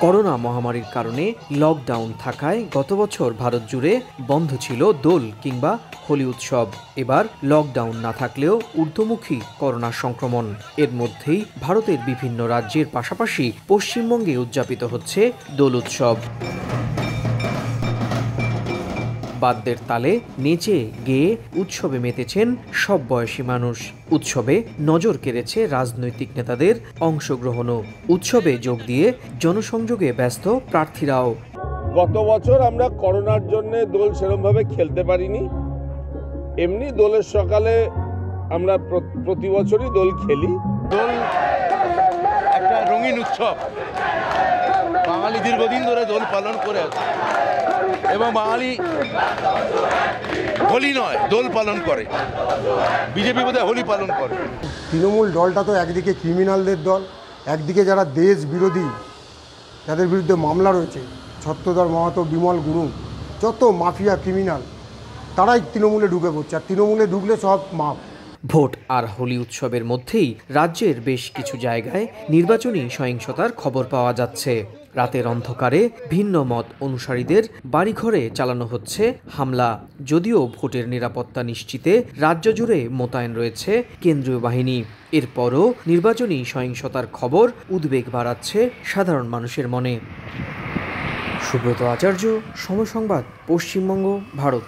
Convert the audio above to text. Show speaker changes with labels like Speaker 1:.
Speaker 1: Corona মহামারীর কারণে lockdown থাকায় গত বছর ভারত জুড়ে বন্ধ ছিল দোল কিংবা হোলি উৎসব। এবার লকডাউন না থাকলেও ঊর্ধ্বমুখী করোনা সংক্রমণ। এর মধ্যেই ভারতের বিভিন্ন রাজ্যের পাশাপাশি পশ্চিমবঙ্গে উদযাপিত হচ্ছে দোল উৎসব। বাদ্যের তালে নেচে গেয়ে উৎসবে মেতেছেন সব বয়সী মানুষ। উৎসবে নজর কেড়েছে রাজনৈতিক নেতাদের অংশগ্রহণও। উৎসবে যোগ দিয়ে জনসংযোগে ব্যস্ত প্রার্থীরাও।
Speaker 2: গত বছর আমরা করোনার জন্য দোল সেরমভাবে খেলতে পারিনি। এমনি দোলের সকালে আমরা প্র- প্রতি বছরই দোল খেলি।
Speaker 3: দোল একটা রঙিন উৎসব। বাঙালি দীর্ঘদিন ধরে দোল পালন করে আছে এবং বাঙালি হোলি নয় দোল পালন করে। বিজেপি বোধহয় হোলি পালন করে।
Speaker 4: তৃণমূল দলটা তো একদিকে ক্রিমিনালদের দল একদিকে যারা দেশ বিরোধী যাদের বিরুদ্ধে মামলা রয়েছে। ছত্রধর মাহাতো বিমল গুরুং যত মাফিয়া ক্রিমিনাল তারাই তৃণমূলে ঢুকে পড়ছে। আর তৃণমূলে ঢুকলে সব মাপ
Speaker 1: ভোট আর হোলি উৎসবের মধ্যেই রাজ্যের বেশ কিছু জায়গায় নির্বাচনী সহিংসতার খবর পাওয়া যাচ্ছে। রাতের অন্ধকারে ভিন্ন মত অনুসারীদের বাড়িঘরে চালানো হচ্ছে হামলা। যদিও ভোটের নিরাপত্তা নিশ্চিতে রাজ্য জুড়ে মোতায়েন রয়েছে কেন্দ্রীয় বাহিনী। এরপরও নির্বাচনী সহিংসতার খবর উদ্বেগ বাড়াচ্ছে সাধারণ মানুষের মনে। সুব্রত আচার্য, সময় সংবাদ, পশ্চিমবঙ্গ, ভারত।